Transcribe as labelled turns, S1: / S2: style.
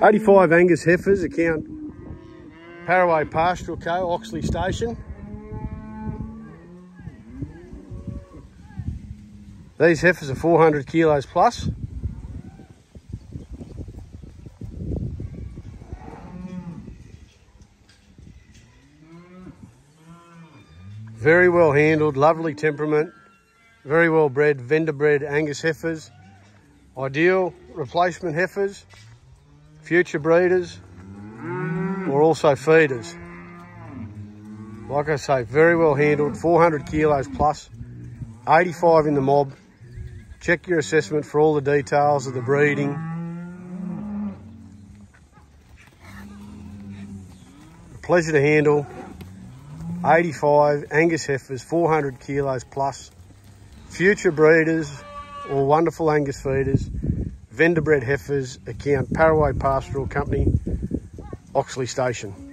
S1: 85 Angus heifers account Paraway Pastoral Co, Oxley Station. These heifers are 400 kilos plus. Very well handled, lovely temperament, very well bred, vendor bred Angus heifers, ideal replacement heifers, future breeders, or also feeders. Like I say, very well handled, 400 kilos plus, 85 in the mob. Check your assessment for all the details of the breeding. pleasure to handle. 85 Angus heifers, 400 kilos plus. Future breeders or wonderful Angus feeders, vendor bred heifers account Paraway Pastoral Company, Oxley Station.